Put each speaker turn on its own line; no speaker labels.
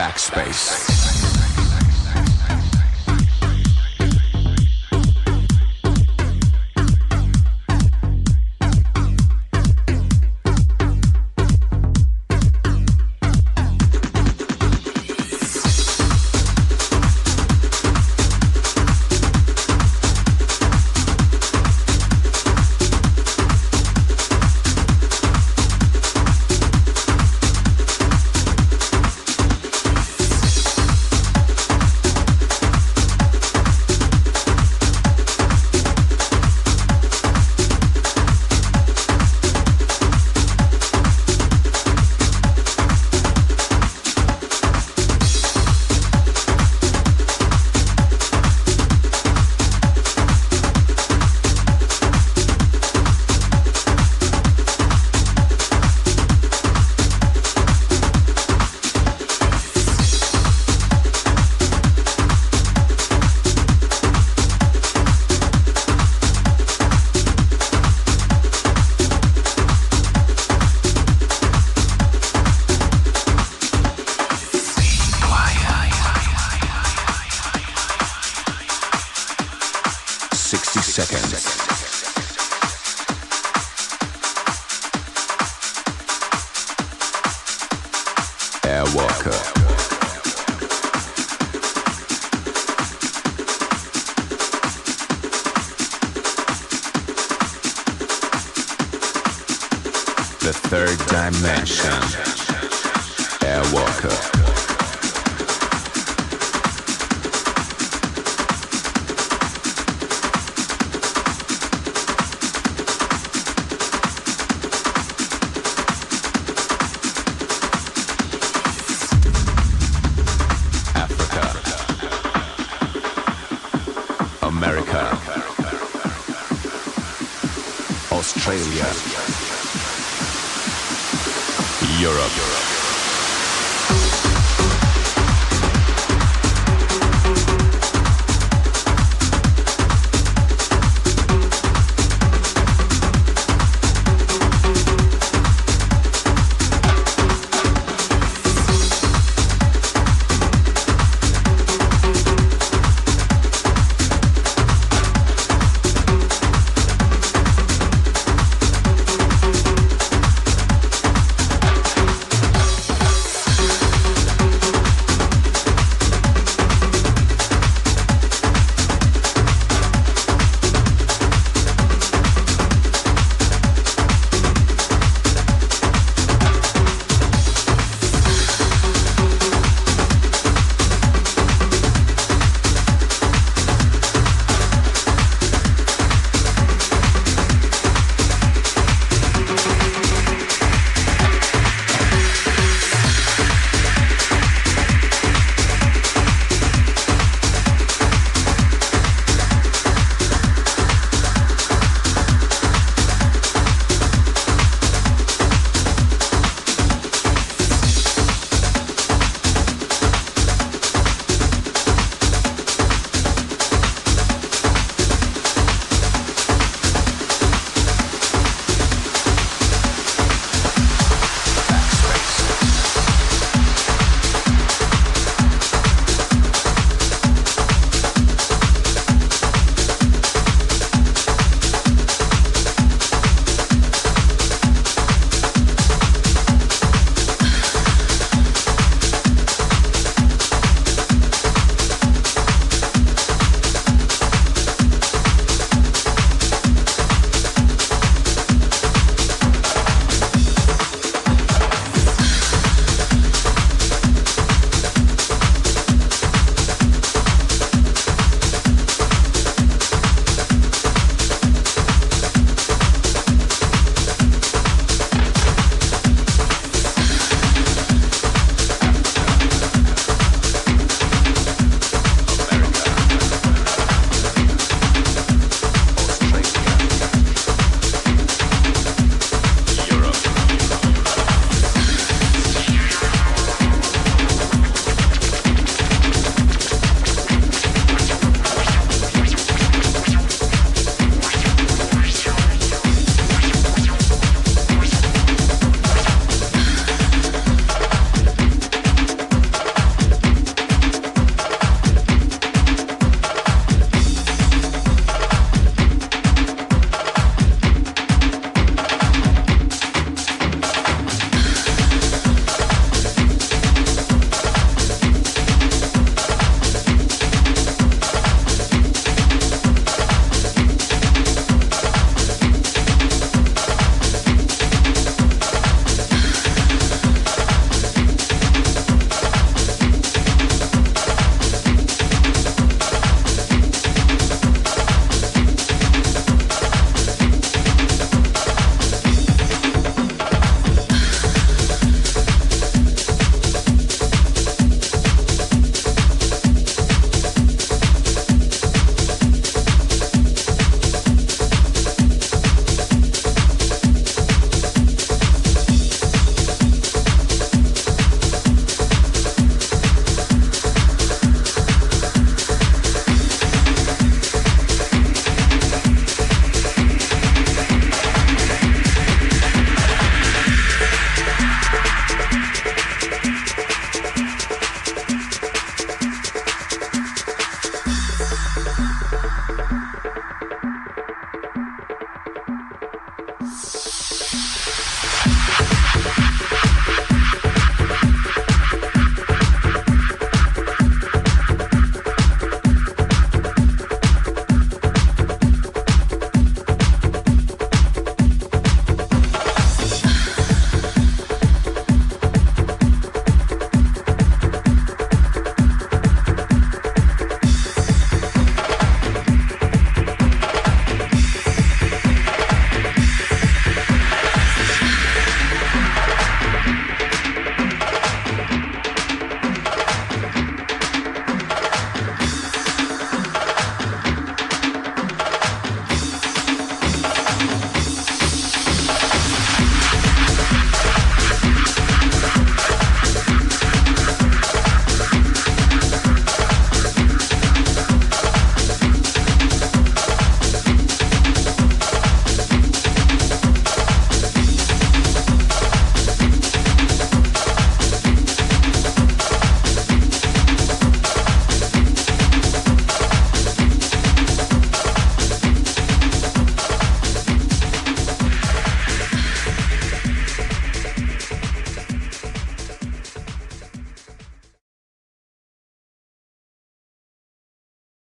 Backspace. 60 seconds. Airwalker. The third dimension. Airwalker. Australia, Europe. Europe.